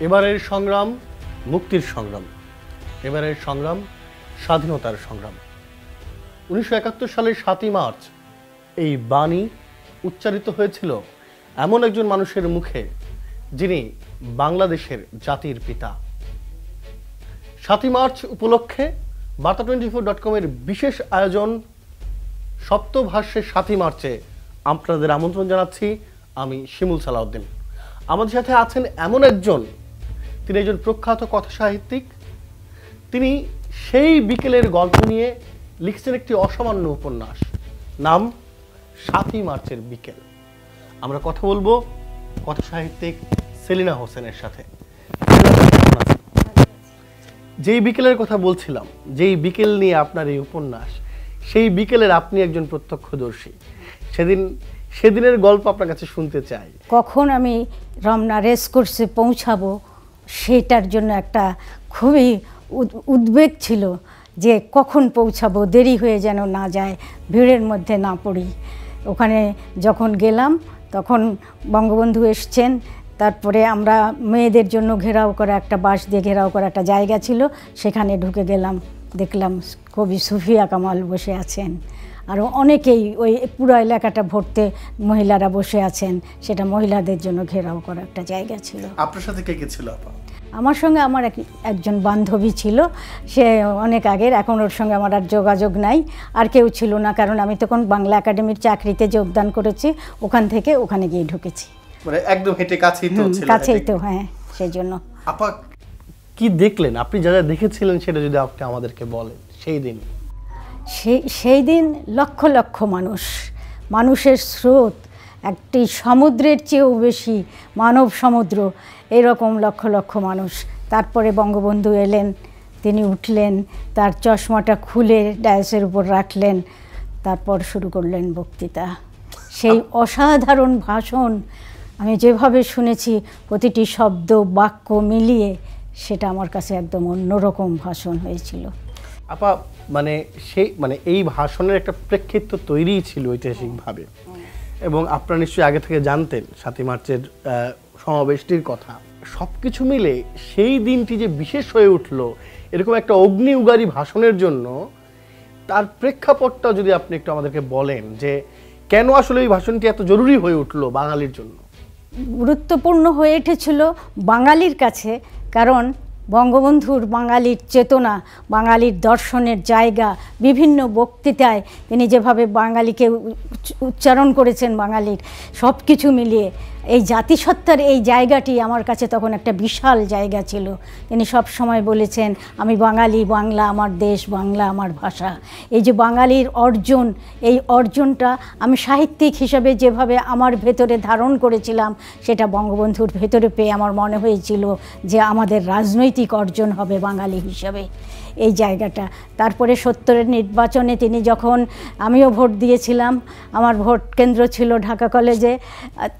এবারের সংগ্রাম, মুক্তির সংগ্রাম। এবারের সংগ্রাম, স্বাধীনতার সংগ্রাম। উনিশশো একাত্তর সালের সাতই মার্চ এই বাণী উচ্চারিত হয়েছিল এমন একজন মানুষের মুখে, যিনি বাংলাদেশের জাতির পিতা। সাতই মার্চ উপলক্ষে বার্তা টোয়েন্টি ফোর ডট কমের বিশেষ আয়োজন সপ্তভাষ্যের সাতই মার্চে আপনাদের আমন্ত্রণ জানাচ্ছি আমি শিমুল সালাউদ্দিন। আমাদের সাথে আছেন এমন একজন তিনি একজন প্রখ্যাত কথা সাহিত্যিক তিনি সেই বিকেলের গল্প নিয়ে লিখছেন একটি অসামান্য উপন্যাস, নাম সাতই মার্চের বিকেল। আমরা কথা বলব কথা সাহিত্যিক সেলিনা হোসেনের সাথে। যেই বিকেলের কথা বলছিলাম, যেই বিকেল নিয়ে আপনার এই উপন্যাস, সেই বিকেলের আপনি একজন প্রত্যক্ষদর্শী। সেদিন, সেদিনের গল্প আপনার কাছে শুনতে চাই। কখন আমি রমনা রেস কোর্সে পৌঁছাবো সেটার জন্য একটা খুবই উদ- উদ্বেগ ছিল যে কখন পৌঁছাবো, দেরি হয়ে যেন না যায়, ভিড়ের মধ্যে না পড়ি। ওখানে যখন গেলাম, তখন বঙ্গবন্ধু এসছেন, তারপরে আমরা মেয়েদের জন্য ঘেরাও করা একটা বাঁশ দিয়ে ঘেরাও করা একটা জায়গা ছিল, সেখানে ঢুকে গেলাম, দেখলাম কবি সুফিয়া কামাল বসে আছেন। আরও অনেকেই ওই পুরো এলাকাটা ভর্তে মহিলারা বসে আছেন সেটা মহিলাদের জন্য ঘেরাও করা একটা জায়গা ছিল। আপনার সাথে কে কে ছিল আপা? আমার সঙ্গে আমার এক একজন বান্ধবী ছিল সে অনেক আগের এখন ওর সঙ্গে আমার আর যোগাযোগ নাই আর কেউ ছিল না কারণ আমি তখন বাংলা একাডেমির চাকরিতে যোগদান করেছি ওখান থেকে ওখানে গিয়ে ঢুকেছি। মানে একদম হেঁটে কাছেই তো ছিল কাছেই তো হ্যাঁ সেই জন্য আপা কি দেখলেন? আপনি যা যা দেখেছিলেন সেটা যদি আপনি আমাদেরকে বলেন সেই দিন। সেই সেই দিন লক্ষ লক্ষ মানুষ, মানুষের স্রোত, একটি সমুদ্রের চেয়েও বেশি মানব সমুদ্র, এরকম লক্ষ লক্ষ মানুষ। তারপরে বঙ্গবন্ধু এলেন, তিনি উঠলেন, তার চশমাটা খুলে ডায়াসের উপর রাখলেন, তারপর শুরু করলেন বক্তৃতা। সেই অসাধারণ ভাষণ, আমি যেভাবে শুনেছি, প্রতিটি শব্দ, বাক্য মিলিয়ে, সেটা আমার কাছে একদম অন্যরকম ভাষণ হয়েছিল। আপা মানে সেই মানে এই ভাষণের একটা প্রেক্ষিত তৈরিই ছিল ঐতিহাসিকভাবে। এবং আপনারা নিশ্চয়ই আগে থেকে জানতেন সাতই মার্চের সমাবেশটির কথা। সব কিছু মিলে সেই দিনটি যে বিশেষ হয়ে উঠল, এরকম একটা অগ্নি উগারি ভাষণের জন্য, তার প্রেক্ষাপটটা যদি আপনি একটু আমাদেরকে বলেন যে কেন আসলে এই ভাষণটি এত জরুরি হয়ে উঠল বাঙালির জন্য? গুরুত্বপূর্ণ হয়ে উঠেছিল বাঙালির কাছে, কারণ বঙ্গবন্ধুর বাঙালির চেতনা, বাঙালির দর্শনের জায়গা, বিভিন্ন বক্তৃতায় তিনি যেভাবে বাঙালিকে উচ্চ- উচ্চারণ করেছেন বাঙালির সব কিছু মিলিয়ে। এই জাতিসত্তার এই জায়গাটি আমার কাছে তখন একটা বিশাল জায়গা ছিল। তিনি সব সময় বলেছেন, আমি বাঙালি, বাংলা আমার দেশ, বাংলা আমার ভাষা। এই যে বাঙালির অর্জন, এই অর্জনটা আমি সাহিত্যিক হিসাবে যেভাবে আমার ভেতরে ধারণ করেছিলাম, সেটা বঙ্গবন্ধুর ভেতরে পেয়ে আমার মনে হয়েছিল যে আমাদের রাজনৈতিক অর্জন হবে বাঙালি হিসাবে। এই জায়গাটা। তারপরে সত্তরের নির্বাচনে তিনি যখন আমিও ভোট দিয়েছিলাম, আমার ভোট কেন্দ্র ছিল ঢাকা কলেজে,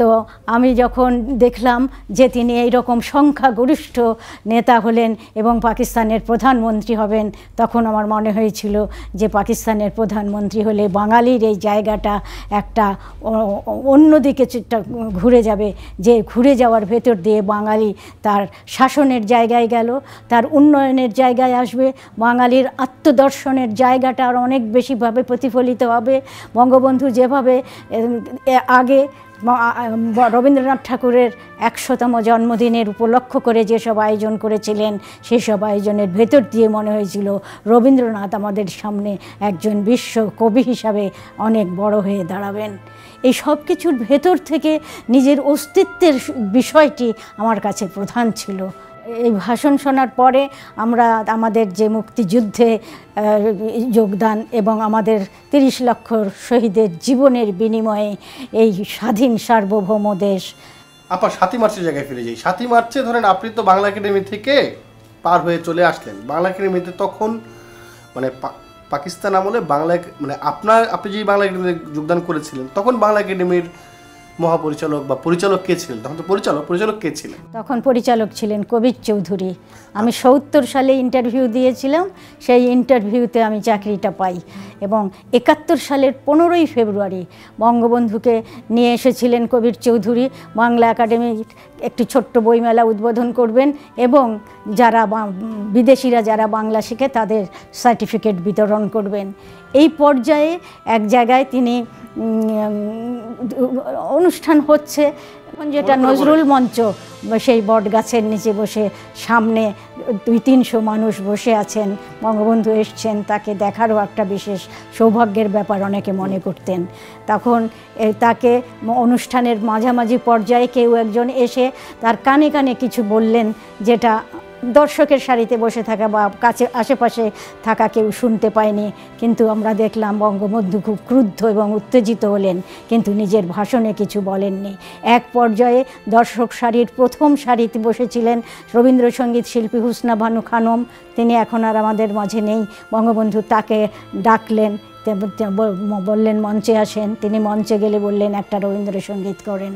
তো আমি যখন দেখলাম যে তিনি এই রকম সংখ্যাগরিষ্ঠ নেতা হলেন এবং পাকিস্তানের প্রধানমন্ত্রী হবেন, তখন আমার মনে হয়েছিল যে পাকিস্তানের প্রধানমন্ত্রী হলে বাঙালির এই জায়গাটা একটা অন্যদিকে ঘুরে যাবে, যে ঘুরে যাওয়ার ভেতর দিয়ে বাঙালি তার শাসনের জায়গায় গেল, তার উন্নয়নের জায়গায় আসবে বাঙালির আত্মদর্শনের জায়গাটা আর অনেক বেশিভাবে প্রতিফলিত হবে। বঙ্গবন্ধু যেভাবে আগে রবীন্দ্রনাথ ঠাকুরের একশোতম জন্মদিনের উপলক্ষ করে যেসব আয়োজন করেছিলেন, সেসব আয়োজনের ভেতর দিয়ে মনে হয়েছিল রবীন্দ্রনাথ আমাদের সামনে একজন বিশ্ব কবি হিসাবে অনেক বড় হয়ে দাঁড়াবেন। এই সব কিছুর ভেতর থেকে নিজের অস্তিত্বের বিষয়টি আমার কাছে প্রধান ছিল। এই ভাষণ শোনার পরে আমরা আমাদের যে মুক্তিযুদ্ধে যোগদান এবং আমাদের তিরিশ লক্ষ শহীদের জীবনের বিনিময়ে এই স্বাধীন সার্বভৌম দেশ। আপা, সাতই মার্চের জায়গায় ফিরে যাই। সাতই মার্চে ধরেন আপনি তো বাংলা একাডেমি থেকে পার হয়ে চলে আসলেন। বাংলা একাডেমিতে তখন মানে পাকিস্তান আমলে বাংলা মানে আপনার, আপনি যে বাংলা একাডেমিতে যোগদান করেছিলেন, তখন বাংলা একাডেমির মহাপরিচালক বা পরিচালক কে ছিলেন? তখন তো পরিচালক পরিচালক কে ছিলেন? তখন পরিচালক ছিলেন কবির চৌধুরী। আমি সত্তর সালে ইন্টারভিউ দিয়েছিলাম, সেই ইন্টারভিউতে আমি চাকরিটা পাই এবং একাত্তর সালের পনেরোই ফেব্রুয়ারি বঙ্গবন্ধুকে নিয়ে এসেছিলেন কবির চৌধুরী। বাংলা একাডেমি একটি ছোট্ট বইমেলা উদ্বোধন করবেন এবং যারা বিদেশিরা যারা বাংলা শিখে তাদের সার্টিফিকেট বিতরণ করবেন। এই পর্যায়ে এক জায়গায় তিনি অনুষ্ঠান হচ্ছে। যেটা নজরুল মঞ্চ সেই বট গাছের নিচে বসে সামনে দুই তিনশো মানুষ বসে আছেন বঙ্গবন্ধু এসছেন তাকে দেখারও একটা বিশেষ সৌভাগ্যের ব্যাপার অনেকে মনে করতেন। তখন তাকে অনুষ্ঠানের মাঝামাঝি পর্যায়ে কেউ একজন এসে তার কানে কানে কিছু বললেন যেটা দর্শকের সারিতে বসে থাকা বা কাছে আশেপাশে থাকা কেউ শুনতে পায়নি, কিন্তু আমরা দেখলাম বঙ্গবন্ধু খুব ক্রুদ্ধ এবং উত্তেজিত হলেন, কিন্তু নিজের ভাষণে কিছু বলেননি। এক পর্যায়ে দর্শক সারির প্রথম সারিতে বসেছিলেন রবীন্দ্রসঙ্গীত শিল্পী হুসনা ভানু খানম। তিনি এখন আর আমাদের মাঝে নেই। বঙ্গবন্ধু তাকে ডাকলেন বললেন, মঞ্চে আসেন। তিনি মঞ্চে গেলে বললেন, একটা রবীন্দ্রসঙ্গীত করেন।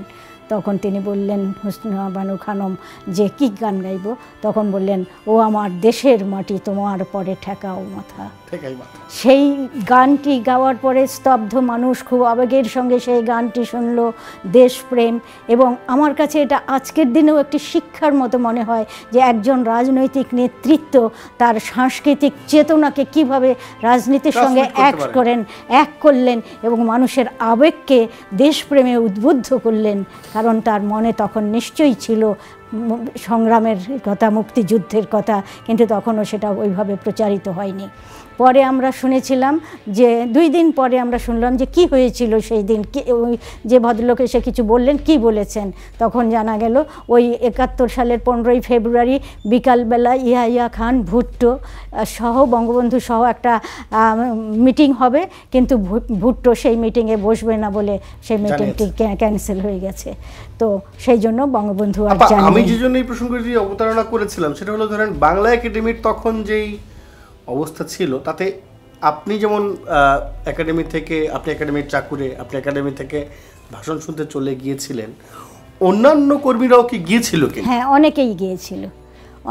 তখন তিনি বললেন হুসনা বানু খানম যে কি গান গাইব? তখন বললেন ও আমার দেশের মাটি তোমার পরে ঠেকাও মাথা। মাথা। সেই গানটি গাওয়ার পরে স্তব্ধ মানুষ খুব আবেগের সঙ্গে সেই গানটি শুনল দেশপ্রেম। এবং আমার কাছে এটা আজকের দিনেও একটি শিক্ষার মতো মনে হয় যে একজন রাজনৈতিক নেতৃত্ব তার সাংস্কৃতিক চেতনাকে কীভাবে রাজনীতির সঙ্গে এক করেন এক করলেন এবং মানুষের আবেগকে দেশপ্রেমে উদ্বুদ্ধ করলেন। কারণ তার মনে তখন নিশ্চয়ই ছিল সংগ্রামের কথা মুক্তিযুদ্ধের কথা কিন্তু তখনও সেটা ওইভাবে প্রচারিত হয়নি। পরে আমরা শুনেছিলাম যে দুই দিন পরে আমরা শুনলাম যে কি হয়েছিল সেই দিন কি ওই যে ভদ্রলোক এসে কিছু বললেন কি বলেছেন? তখন জানা গেল ওই একাত্তর সালের পনেরোই ফেব্রুয়ারি বিকালবেলা ইয়াহিয়া খান ভুট্টো সহ বঙ্গবন্ধু সহ একটা মিটিং হবে কিন্তু ভুট- ভুট্টো সেই মিটিংয়ে বসবে না বলে সেই মিটিংটি ক্যান্সেল হয়ে গেছে। তো সেই জন্য বঙ্গবন্ধু আর জানেন। যে জন্য এই প্রসঙ্গটি অবতারণা করেছিলাম, সেটা হলো ধরেন বাংলা একাডেমির তখন যেই অবস্থা ছিল, তাতে আপনি যেমন একাডেমি থেকে, আপনি একাডেমির চাকুরে, আপনি একাডেমি থেকে ভাষণ শুনতে চলে গিয়েছিলেন, অন্যান্য কর্মীরাও কি গিয়েছিল কি হ্যাঁ অনেকেই গিয়েছিল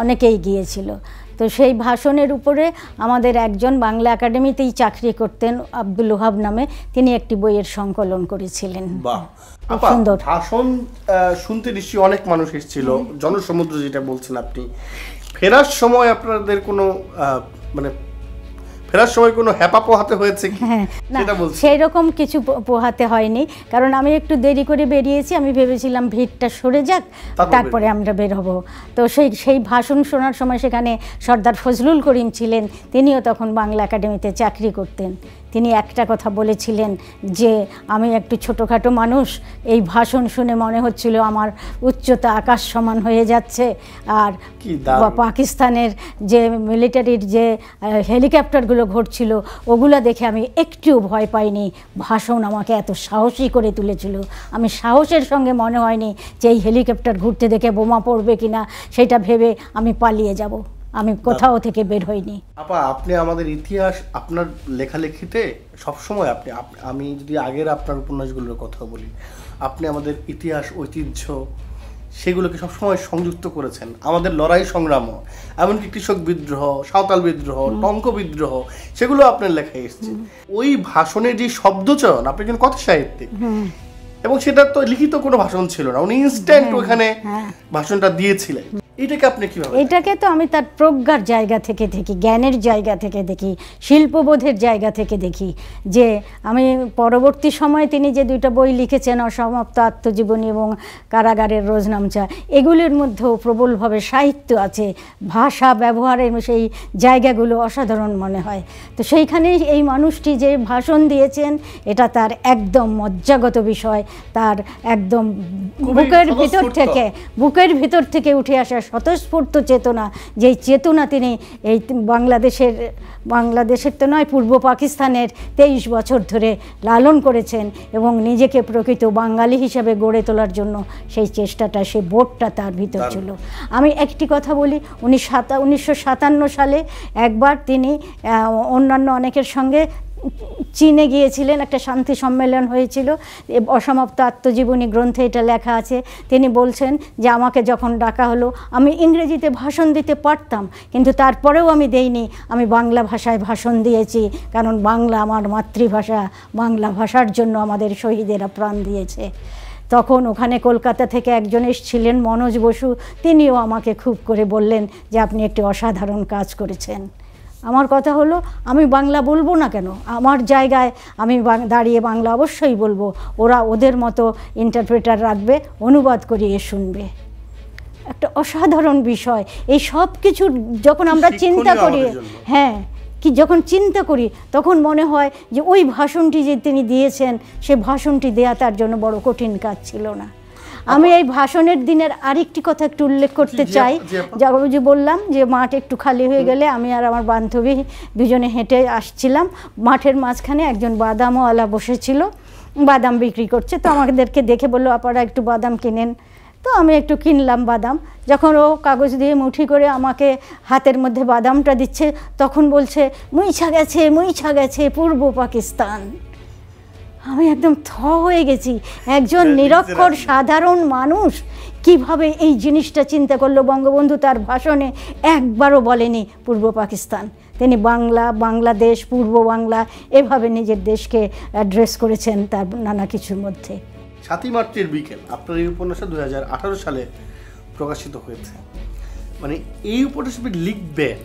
অনেকেই গিয়েছিল। তো সেই ভাষণের উপরে আমাদের একজন বাংলা একাডেমিতেই চাকরি করতেন আব্দুল ওহাব নামে। তিনি একটি বইয়ের সংকলন করেছিলেন। সুন্দর। ভাষণ শুনতে নিশ্চয়ই অনেক মানুষ এসেছিল। জনসমুদ্র যেটা বলছেন আপনি। ফেরার সময় আপনাদের কোনো মানে ফেরার সময় কোনো হ্যাপা পোহাতে হয়েছে কি? হ্যাঁ না সেটা বলছি। সেই রকম কিছু পোহাতে হয়নি। কারণ আমি একটু দেরি করে বেরিয়েছি আমি ভেবেছিলাম ভিড়টা সরে যাক তারপরে আমরা বের হব তো সেই সেই ভাষণ শোনার সময় সেখানে সর্দার ফজলুল করিম ছিলেন তিনিও তখন বাংলা একাডেমিতে চাকরি করতেন। তিনি একটা কথা বলেছিলেন যে আমি একটু ছোটোখাটো মানুষ। এই ভাষণ শুনে মনে হচ্ছিল আমার উচ্চতা আকাশ সমান হয়ে যাচ্ছে। আর পাকিস্তানের যে মিলিটারির যে হেলিকপ্টারগুলো ঘটছিল ওগুলো দেখে আমি একটুও ভয় পাইনি। ভাষণ আমাকে এত সাহসী করে তুলেছিল। আমি সাহসের সঙ্গে মনে হয়নি যে এই হেলিকপ্টার ঘুরতে দেখে বোমা পড়বে কিনা সেটা ভেবে আমি পালিয়ে যাব। আমি কোথাও থেকে বের হইনি। আপা আপনি আমাদের ইতিহাস আপনার লেখালেখিতে সবসময় আপনি আমি যদি আগের আপনার উপন্যাসগুলোর কথা বলি আপনি আমাদের ইতিহাস ঐতিহ্য সেগুলোকে সবসময় সংযুক্ত করেছেন। আমাদের লড়াই সংগ্রাম এমনকি কৃষক বিদ্রোহ সাঁওতাল বিদ্রোহ টঙ্ক বিদ্রোহ সেগুলো আপনার লেখায় এসছে। ওই ভাষণের যে শব্দচয়ন আপনি একজন কথা সাহিত্যিক এবং সেটা তো লিখিত কোনো ভাষণ ছিল না। উনি ইনস্ট্যান্ট ওখানে ভাষণটা দিয়েছিলেন। এটাকে আপনি কীভাবে এটাকে তো আমি তার প্রজ্ঞার জায়গা থেকে দেখি জ্ঞানের জায়গা থেকে দেখি শিল্পবোধের জায়গা থেকে দেখি যে আমি পরবর্তী সময়ে তিনি যে দুইটা বই লিখেছেন অসমাপ্ত আত্মজীবনী এবং কারাগারের রোজনামচা এগুলির মধ্যেও প্রবলভাবে সাহিত্য আছে ভাষা ব্যবহারের সেই জায়গাগুলো অসাধারণ মনে হয়। তো সেইখানেই এই মানুষটি যে ভাষণ দিয়েছেন এটা তার একদম মজ্জাগত বিষয় তার একদম বুকের ভিতর থেকে বুকের ভিতর থেকে উঠে আসা স্বতঃস্ফূর্ত চেতনা যেই চেতনা তিনি এই বাংলাদেশের বাংলাদেশের তো নয় পূর্ব পাকিস্তানের তেইশ বছর ধরে লালন করেছেন এবং নিজেকে প্রকৃত বাঙালি হিসাবে গড়ে তোলার জন্য সেই চেষ্টাটা সেই বোধটা তার ভিতর ছিল। আমি একটি কথা বলি উনি সাতা উনিশশো সাতান্ন সালে একবার তিনি অন্যান্য অনেকের সঙ্গে চীনে গিয়েছিলেন, একটা শান্তি সম্মেলন হয়েছিল অসমাপ্ত আত্মজীবনী গ্রন্থে এটা লেখা আছে। তিনি বলছেন যে আমাকে যখন ডাকা হলো, আমি ইংরেজিতে ভাষণ দিতে পারতাম, কিন্তু তারপরেও আমি দেইনি। আমি বাংলা ভাষায় ভাষণ দিয়েছি, কারণ বাংলা আমার মাতৃভাষা, বাংলা ভাষার জন্য আমাদের শহীদেরা প্রাণ দিয়েছে। তখন ওখানে কলকাতা থেকে একজন এসছিলেন মনোজ বসু, তিনিও আমাকে খুব করে বললেন যে আপনি একটি অসাধারণ কাজ করেছেন। আমার কথা হলো আমি বাংলা বলব না কেন? আমার জায়গায় আমি দাঁড়িয়ে বাংলা অবশ্যই বলব। ওরা ওদের মতো ইন্টারপ্রেটার রাখবে অনুবাদ করিয়ে শুনবে। একটা অসাধারণ বিষয়। এই সব কিছু যখন আমরা চিন্তা করি হ্যাঁ কি যখন চিন্তা করি তখন মনে হয় যে ওই ভাষণটি যে তিনি দিয়েছেন সে ভাষণটি দেয়া তার জন্য বড় কঠিন কাজ ছিল না। আমি এই ভাষণের দিনের আরেকটি কথা একটু উল্লেখ করতে চাই। আপা- জি, আপা। যাব যে বললাম যে মাঠ একটু খালি হয়ে গেলে আমি আর আমার বান্ধবী দুজনে হেঁটে আসছিলাম। মাঠের মাঝখানে একজন বাদামওয়ালা বসেছিল বাদাম বিক্রি করছে। তো আমাদেরকে দেখে বলল আপনারা একটু বাদাম কিনেন। তো আমি একটু কিনলাম বাদাম। যখন ও কাগজ দিয়ে মুঠি করে আমাকে হাতের মধ্যে বাদামটা দিচ্ছে তখন বলছে মুইছা গেছে মুইছা গেছে পূর্ব পাকিস্তান। আমি একদম থ হয়ে গেছি। একজন নিরক্ষর সাধারণ মানুষ কীভাবে এই জিনিসটা চিন্তা করল বঙ্গবন্ধু তার ভাষণে একবারও বলেনি পূর্ব পাকিস্তান। তিনি বাংলা বাংলাদেশ পূর্ব বাংলা এভাবে নিজের দেশকে অ্যাড্রেস করেছেন তার নানা কিছুর মধ্যে। সাতই মার্চের বিকেল আপনার এই উপন্যাসটা দু সালে প্রকাশিত হয়েছে। মানে এই উপন্যাস লিখবেন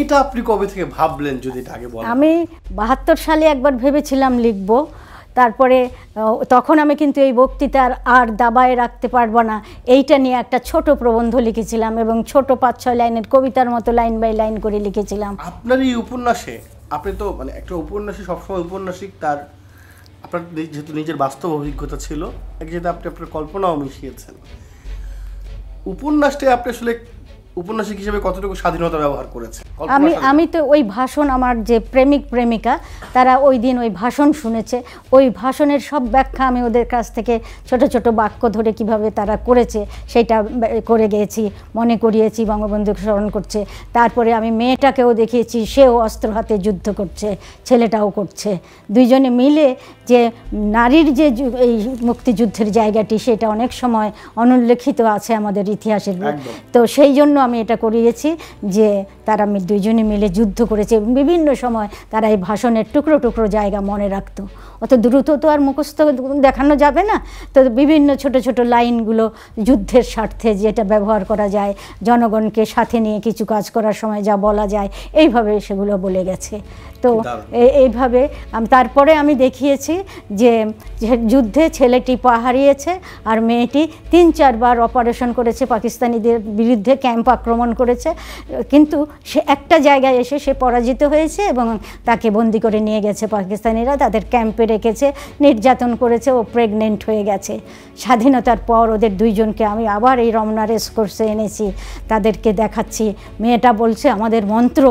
এটা আপনি কবে থেকে ভাবলেন যদি এটা আগে বলেন? আমি বাহাত্তর সালে একবার ভেবেছিলাম লিখব। তারপরে তখন আমি কিন্তু এই বক্তৃতার আর দাবায় রাখতে পারব না। এইটা নিয়ে একটা ছোট প্রবন্ধ লিখেছিলাম এবং ছোট পাঁচ ছয় লাইনের কবিতার মতো লাইন বাই লাইন করে লিখেছিলাম। আপনার এই উপন্যাসে আপনি তো মানে একটা উপন্যাসে সবসময় উপন্যাসিক তার আপনার যেহেতু নিজের বাস্তব অভিজ্ঞতা ছিল এক যেহেতু আপনি আপনার কল্পনাও মিশিয়েছেন। উপন্যাসটা আপনি আসলে উপন্যাসিক হিসেবে কতটুকু স্বাধীনতা ব্যবহার করেছেন? কল্পনা আমি আমি তো ওই ভাষণ আমার যে প্রেমিক প্রেমিকা তারা ওই দিন ওই ভাষণ শুনেছে। ওই ভাষণের সব ব্যাখ্যা আমি ওদের কাছ থেকে ছোট ছোট বাক্য ধরে কীভাবে তারা করেছে সেটা করে গিয়েছি মনে করিয়েছি বঙ্গবন্ধুকে স্মরণ করছে। তারপরে আমি মেয়েটাকেও দেখিয়েছি সেও অস্ত্র হাতে যুদ্ধ করছে ছেলেটাও করছে। দুইজনে মিলে যে নারীর যে এই মুক্তিযুদ্ধের জায়গাটি সেটা অনেক সময় অনুল্লেখিত আছে আমাদের ইতিহাসের তো সেই জন্য আমি এটা করিয়েছি যে তারা মি- দুইজনে মিলে যুদ্ধ করেছে। বিভিন্ন সময় তারা এই ভাষণের টুকরো টুকরো জায়গা মনে রাখতো। অত দ্রুত তো আর মুখস্থ দেখানো যাবে না। তো বিভিন্ন ছোট ছোট লাইনগুলো যুদ্ধের স্বার্থে যেটা ব্যবহার করা যায় জনগণকে সাথে নিয়ে কিছু কাজ করার সময় যা বলা যায় এইভাবে সেগুলো বলে গেছে। তো এইভাবে তারপরে আমি দেখিয়েছি যে যে যুদ্ধে ছেলেটি পা হারিয়েছে আর মেয়েটি তিন চারবার অপারেশন করেছে। পাকিস্তানিদের বিরুদ্ধে ক্যাম্প আক্রমণ করেছে। কিন্তু সে একটা জায়গায় এসে সে পরাজিত হয়েছে এবং তাকে বন্দি করে নিয়ে গেছে পাকিস্তানিরা, তাদের ক্যাম্পে রেখেছে, নির্যাতন করেছে ও প্রেগনেন্ট হয়ে গেছে। স্বাধীনতার পর ওদের দুইজনকে আমি আবার এই রমনা রেস কোর্সে এনেছি, তাদেরকে দেখাচ্ছি। মেয়েটা বলছে, আমাদের মন্ত্র,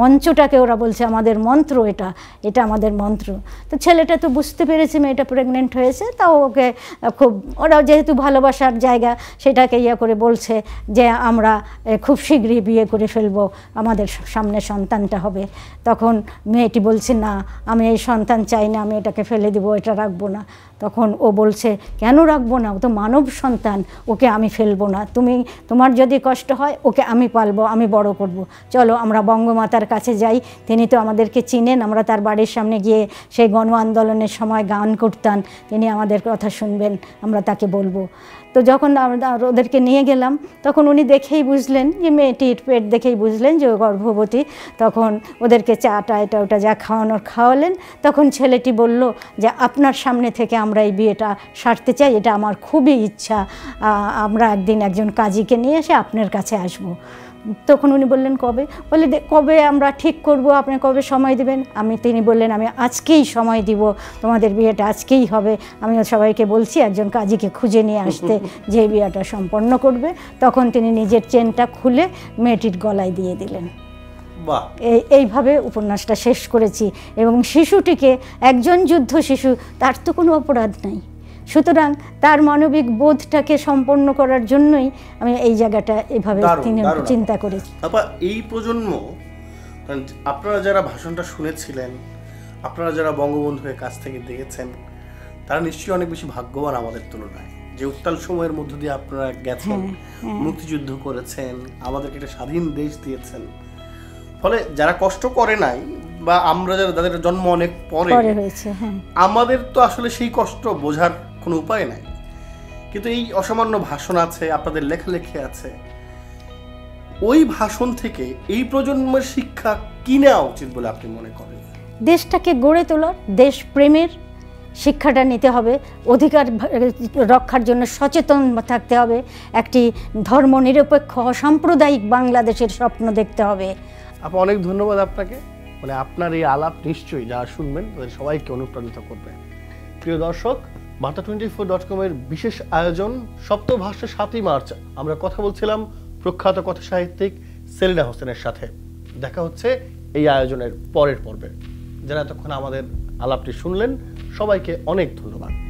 মঞ্চটাকে ওরা বলছে, আমাদের মন্ত্র এটা এটা আমাদের মন্ত্র। তো ছেলেটা তো বুঝতে পেরেছে মেয়েটা প্রেগনেন্ট হয়েছে তাও ওকে খুব ওরা যেহেতু ভালোবাসার জায়গা, সেটাকে ইয়ে করে বলছে যে, আমরা খুব শীঘ্রই বিয়ে করে ফেলব, আমাদের সামনে সন্তানটা হবে, তখন মেয়েটি বলছে, না, আমি এই সন্তান চাই না, আমি এটাকে ফেলে দিব, এটা রাখব না। তখন ও বলছে, কেন রাখব না? ও তো মানব সন্তান, ওকে আমি ফেলব না। তুমি, তোমার যদি কষ্ট হয়, ওকে আমি পালবো, আমি বড় করব। চলো, আমরা বঙ্গমাতার কাছে যাই। তিনি তো আমাদেরকে চিনেন, আমরা তার বাড়ির সামনে গিয়ে সেই গণ আন্দোলনের সময় গান করতাম। তিনি আমাদের কথা শুনবেন, আমরা তাকে বলব। তো যখন ওদেরকে নিয়ে গেলাম, তখন উনি দেখেই বুঝলেন যে মেয়েটির পেট দেখেই বুঝলেন যে গর্ভবতী। তখন ওদেরকে চাটা, এটা ওটা যা খাওয়ানোর খাওয়ালেন। তখন ছেলেটি বলল যে, আপনার সামনে থেকে আমরা এই বিয়েটা সারতে চাই, এটা আমার খুবই ইচ্ছা। আমরা একদিন একজন কাজীকে নিয়ে এসে আপনার কাছে আসব। তখন উনি বললেন কবে? বলে "দে- কবে আমরা ঠিক করব? আপনি কবে সময় দেবেন? আমি তিনি বললেন আমি আজকেই সময় দিব। তোমাদের বিয়েটা আজকেই হবে। আমি সবাইকে বলছি একজন কাজীকে খুঁজে নিয়ে আসতে যে বিয়েটা সম্পন্ন করবে। তখন তিনি নিজের চেনটা খুলে মেয়েটির গলায় দিয়ে দিলেন। এই এইভাবে উপন্যাসটা শেষ করেছি এবং শিশুটিকে একজন যুদ্ধ শিশু তার তো কোনো অপরাধ নাই। সুতরাং তার মানবিক বোধটাকে সম্পন্ন করার জন্যই আমি এই জায়গাটা এভাবে। চিন্তা করেছি তারপর এই প্রজন্ম আপনারা যারা ভাষণটা শুনেছিলেন আপনারা যারা বঙ্গবন্ধুয়ের কাছ থেকে দেখেছেন তারা নিশ্চয়ই অনেক বেশি ভাগ্যবান আমাদের তুলনায়। যে উত্তাল সময়ের মধ্য দিয়ে আপনারা গেছেন মুক্তিযুদ্ধ করেছেন আমাদেরকে একটা স্বাধীন দেশ দিয়েছেন। ফলে যারা কষ্ট করে নাই বা আমরা যারা তাদের জন্ম অনেক পরে হ্যাঁ। আমাদের তো আসলে সেই কষ্ট বোঝার কোনো উপায় নাই। কিন্তু এই অসামান্য ভাষণ আছে আপনাদের লেখালেখি আছে। ওই ভাষণ থেকে এই প্রজন্মের শিক্ষা কি নেওয়া উচিত বলে আপনি মনে করেন? দেশটাকে গড়ে তোলার দেশপ্রেমের শিক্ষাটা নিতে হবে অধিকার রক্ষার জন্য সচেতন থাকতে হবে একটি ধর্মনিরপেক্ষ সাম্প্রদায়িক বাংলাদেশের স্বপ্ন দেখতে হবে। আপা অনেক ধন্যবাদ আপনাকে। মানে আপনার এই আলাপ নিশ্চয়ই যারা শুনবেন তাদের সবাইকে অনুপ্রাণিত করবে। প্রিয় দর্শক বার্তা টোয়েন্টি ফোর ডট কমের বিশেষ আয়োজন সপ্তভাষ্য সাতই মার্চ। আমরা কথা বলছিলাম প্রখ্যাত কথা সাহিত্যিক সেলিনা হোসেনের সাথে। দেখা হচ্ছে এই আয়োজনের পরের পর্বে। যারা এতক্ষণ আমাদের আলাপটি শুনলেন, সবাইকে অনেক ধন্যবাদ।